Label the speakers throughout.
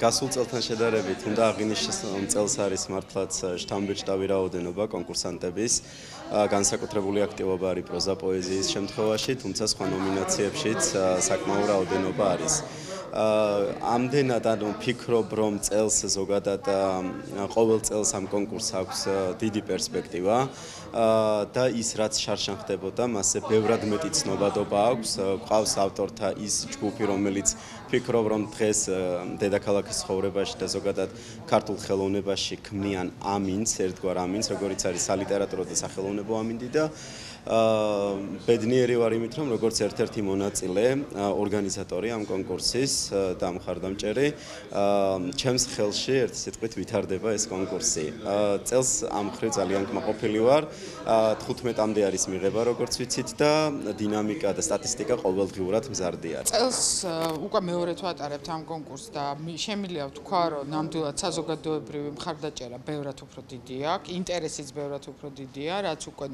Speaker 1: გასულ წელთან შედარებით უნდა აღინიშნოს რომ წელს არის მართლაც შთამბეჭდავი რაოდენობა კონკურსანტების განსაკუთრებული აქტივობა არის პროზა პოეზიის შემთხვევაში, თუმცა სხვა ნომინაციებშიც საკმაო რაოდენობა არის. ამდენად ანუ ფიქრობ რომ წელს ზოგადად ყოველ წელს ამ კონკურსს აქვს დიდი პერსპექტივა. და ის რაც შარშან ხდებოდა მასზე ბევრად მეტი ცნობადობა აქვს. ყავს ავტორთა ის ჯგუფი რომელიც ფიქრობ რომ დღეს დედაქალაქის ცხოვრებაში და ზოგადად ქართულ ხელოვნებაში ქმნიან ამინს ერთგვარ ამინს როგორიც არის სალიტერატურო და სახელოვნებო ამინდი და აა ბედნიერი ვარ იმით რომ როგორც ერთ-ერთი მონაწილე ორგანიზატორი ამ კონკურსის და მხარდამჭერი აა ჩემს ხელში ერთ სიტყვით ვითარდება ეს კონკურსი. წელს ამ ხრი ძალიან კმაყოფილი ვარ. აა 15-მდე არის მიღება როგორც ვიცით და დინამიკა და სტატისტიკა ყოველდღიურად მზარდია.
Speaker 2: წელს უკვე მეორე თუ ატარებთ ამ კონკურსს და შემიძლია ვთქვა რომ ნამდვილად საზოგადოებრივი მხარდაჭერა ბევრად უფრო დიდია, ინტერესიც ბევრად უფრო დიდია, რაც უკვე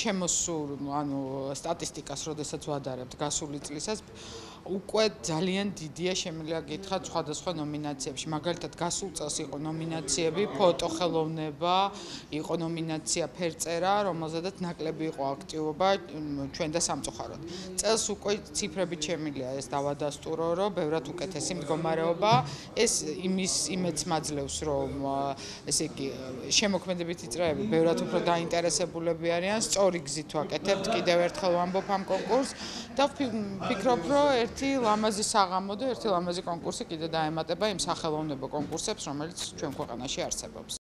Speaker 2: შემოსულ ანუ სტატისტიკას როდესაც ვადარებთ გასული წლისას უკვე ძალიან დიდია შემიძლია გითხრათ სხვადასხვა ნომინაციებში. მაგალითად გასულ წელს იყო ნომინაციები ფოტოხელოვნება იყო ნომინაცია ფერწერა რომელზედაც ნაკლები იყო აქტივობა ჩვენ და სამწუხაროდ. წელს უკვე ციფრებით შემიძლია ეს დავადასტურო რომ ბევრად უკეთესი მდგომარეობა. ეს იმის იმეც მაძლევს რომ ესე იგი შემოქმედებითი წრეები ბევრად უფრო დაინტერესებულები არიან. სწორი გზით ვაკეთებთ კიდევ ერთხელ ვამბობ ამ კონკურსს და ვფიქრობ რომ ერთი ლამაზი საღამო და ერთი ლამაზი კონკურსი კიდე დაემატება იმ სახელოვნებო კონკურსებს რომელიც ჩვენ ქვეყანაში არსებობს